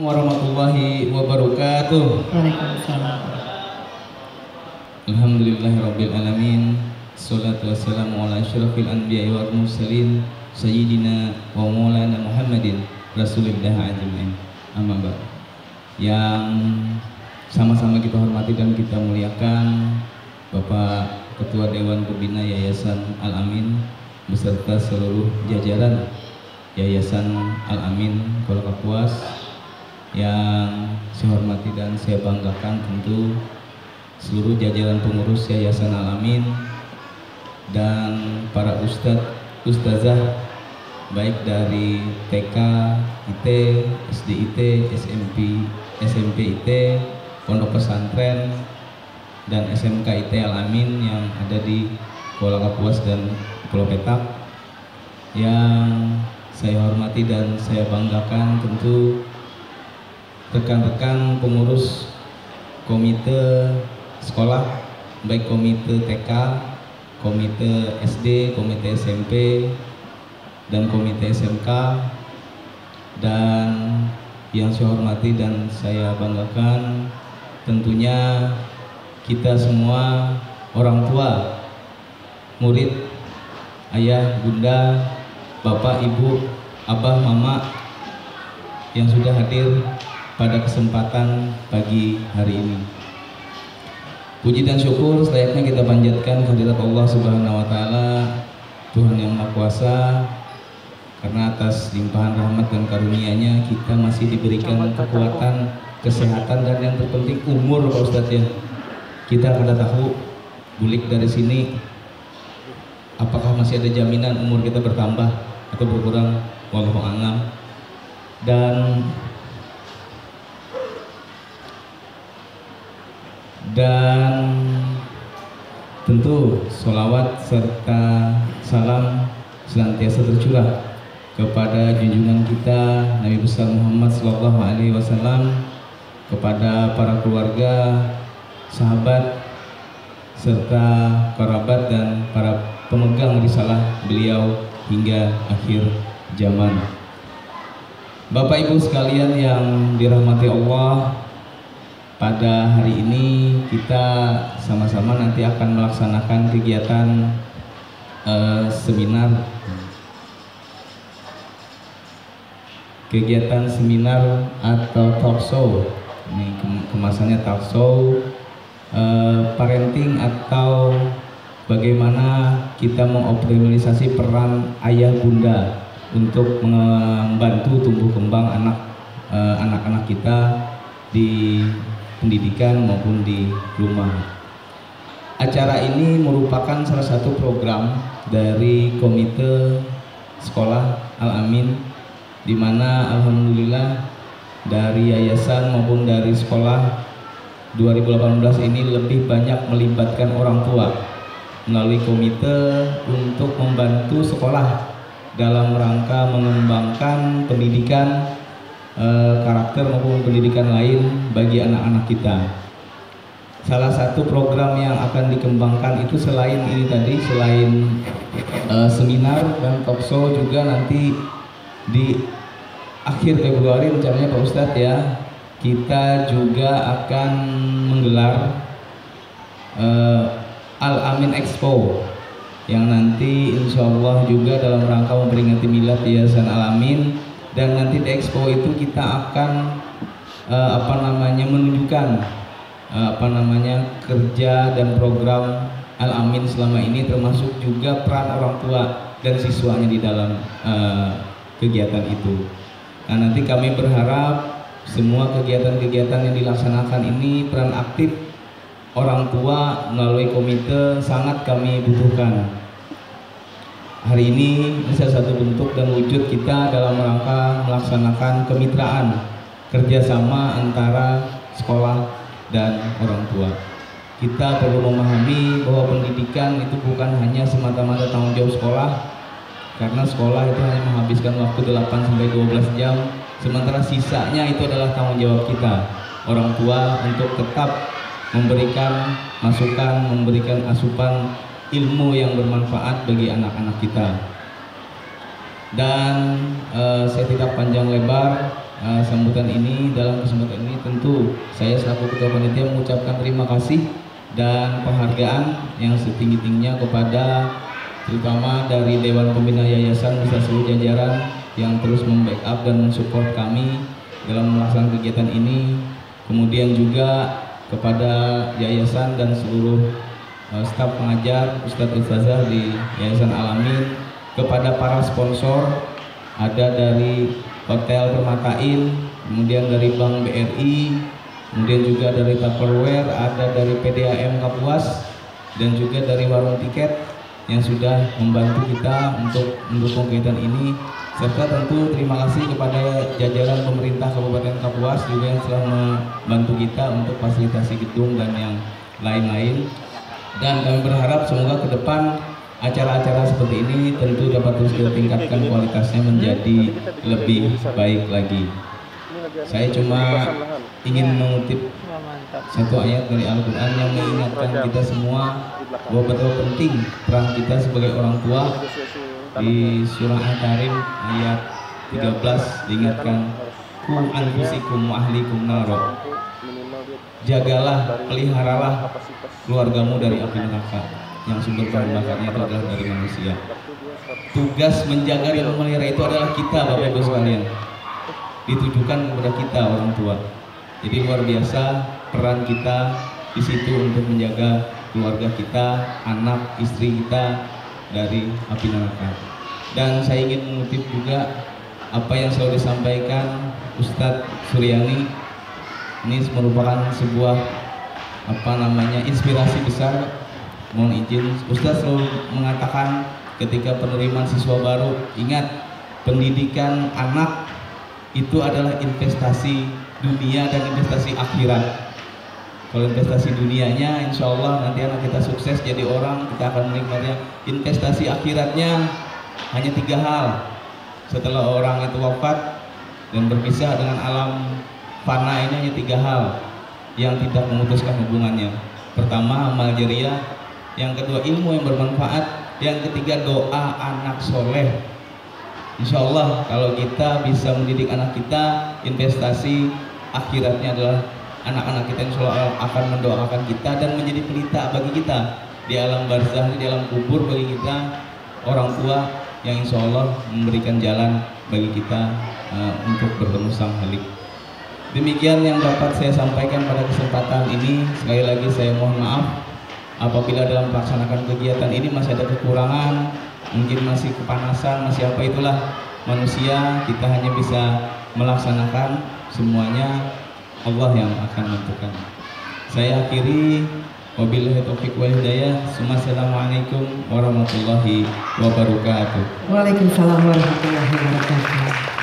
warahmatullahi wabarakatuh. Waalaikumsalam. Alhamdulillahirabbil alamin. Salatu wassalamu ala asyrafil anbiya'i wal mursalin sayyidina wa maulana Muhammadin rasulillah ajmain. Amma ba'd. Yang sama-sama kita hormati dan kita muliakan Bapak Ketua Dewan Pembina Yayasan Al Amin beserta seluruh jajaran Yayasan Al Amin Kota Kapuas yang saya hormati dan saya banggakan tentu seluruh jajaran pengurus Yayasan Al Amin dan para ustadz ustazah baik dari TK, IT, SD IT, SMP, SMP IT, Pondok Pesantren dan SMK IT Al Amin yang ada di Kuala Kapuas dan Pulau Petak. Yang saya hormati dan saya banggakan tentu rekan-rekan pengurus komite sekolah baik komite TK, komite SD, komite SMP dan komite SMK dan yang saya hormati dan saya banggakan tentunya kita semua orang tua murid ayah bunda bapak ibu abah mama yang sudah hadir pada kesempatan pagi hari ini puji dan syukur selayaknya kita panjatkan kehadirat Allah Subhanahu wa taala Tuhan yang Maha Kuasa karena atas limpahan rahmat dan karunia-Nya kita masih diberikan kekuatan, kesehatan dan yang terpenting umur Pak Ustadz ya. Kita pada tahu bulik dari sini apakah masih ada jaminan umur kita bertambah atau berkurang wallahu a'lam. Dan dan tentu solawat serta salam senantiasa tercurah kepada junjungan kita Nabi besar Muhammad Sallallahu Alaihi Wasallam kepada para keluarga, sahabat, serta kerabat dan para pemegang risalah beliau hingga akhir zaman. Bapak Ibu sekalian yang dirahmati Allah, pada hari ini kita sama-sama nanti akan melaksanakan kegiatan uh, seminar. Kegiatan seminar atau talk show. Ini kemasannya talk show uh, parenting atau bagaimana kita mengoptimalisasi peran ayah bunda untuk membantu tumbuh kembang anak anak-anak uh, kita di pendidikan maupun di rumah. Acara ini merupakan salah satu program dari Komite Sekolah Al Amin di mana alhamdulillah dari yayasan maupun dari sekolah 2018 ini lebih banyak melibatkan orang tua melalui komite untuk membantu sekolah dalam rangka mengembangkan pendidikan Eh, karakter maupun pendidikan lain bagi anak-anak kita. Salah satu program yang akan dikembangkan itu selain ini tadi, selain uh, seminar dan talk show juga nanti di akhir Februari rencananya Pak Ustadz ya kita juga akan menggelar uh, Al Amin Expo yang nanti insya Allah juga dalam rangka memperingati milad Yayasan Al Amin dan nanti di expo itu kita akan uh, apa namanya menunjukkan uh, apa namanya kerja dan program Al Amin selama ini termasuk juga peran orang tua dan siswanya di dalam uh, kegiatan itu. Nah nanti kami berharap semua kegiatan-kegiatan yang dilaksanakan ini peran aktif orang tua melalui komite sangat kami butuhkan hari ini salah satu bentuk dan wujud kita dalam rangka melaksanakan kemitraan kerjasama antara sekolah dan orang tua. Kita perlu memahami bahwa pendidikan itu bukan hanya semata-mata tanggung jawab sekolah, karena sekolah itu hanya menghabiskan waktu 8 sampai 12 jam, sementara sisanya itu adalah tanggung jawab kita, orang tua untuk tetap memberikan masukan, memberikan asupan ilmu yang bermanfaat bagi anak-anak kita. Dan uh, saya tidak panjang lebar, uh, sambutan ini dalam kesempatan ini tentu saya selaku ketua panitia mengucapkan terima kasih dan penghargaan yang setinggi-tingginya kepada terutama dari Dewan Pembina Yayasan beserta seluruh jajaran yang terus membackup dan mensupport kami dalam melaksanakan kegiatan ini kemudian juga kepada yayasan dan seluruh uh, staf pengajar Ustadz Ustazah di Yayasan Alamin. Kepada para sponsor ada dari Hotel Permatain kemudian dari Bank BRI kemudian juga dari Tupperware ada dari PDAM Kapuas dan juga dari warung tiket yang sudah membantu kita untuk mendukung kegiatan ini. Serta tentu terima kasih kepada jajaran pemerintah Kabupaten Kapuas juga yang telah membantu kita untuk fasilitasi gedung dan yang lain-lain dan kami berharap semoga ke depan acara-acara seperti ini tentu dapat terus ditingkatkan kualitasnya menjadi lebih baik lagi. Saya cuma ingin mengutip satu ayat dari Al-Quran yang mengingatkan kita semua bahwa betul penting peran kita sebagai orang tua. Di surah Al-Karim ayat 13 diingatkan ku ahlikum naro jagalah peliharalah keluargamu dari api neraka. Yang sumber bakarnya itu adalah dari manusia. Tugas menjaga dan memelihara itu adalah kita Bapak Ibu sekalian. Ditujukan kepada kita orang tua. Jadi luar biasa peran kita di situ untuk menjaga keluarga kita, anak, istri kita dari api neraka. Dan saya ingin mengutip juga apa yang selalu disampaikan Ustadz Suryani ini merupakan sebuah apa namanya inspirasi besar mohon izin Ustadz selalu mengatakan ketika penerimaan siswa baru ingat pendidikan anak itu adalah investasi dunia dan investasi akhirat kalau investasi dunianya, insya Allah nanti anak kita sukses jadi orang, kita akan menikmatinya. Investasi akhiratnya hanya tiga hal. Setelah orang itu wafat dan berpisah dengan alam fana ini hanya tiga hal yang tidak memutuskan hubungannya. Pertama, amal jariah. Yang kedua, ilmu yang bermanfaat. Yang ketiga, doa anak soleh. Insya Allah kalau kita bisa mendidik anak kita, investasi akhiratnya adalah anak-anak kita insya Allah akan mendoakan kita dan menjadi pelita bagi kita di alam barzah di alam kubur bagi kita orang tua yang insya Allah memberikan jalan bagi kita uh, untuk bertemu sang halik. Demikian yang dapat saya sampaikan pada kesempatan ini. Sekali lagi saya mohon maaf. Apabila dalam melaksanakan kegiatan ini masih ada kekurangan mungkin masih kepanasan masih apa itulah manusia. Kita hanya bisa melaksanakan semuanya. Allah yang akan menentukan. Saya akhiri wabillahi taufiq wal hidayah. Assalamualaikum warahmatullahi wabarakatuh. Waalaikumsalam warahmatullahi wabarakatuh.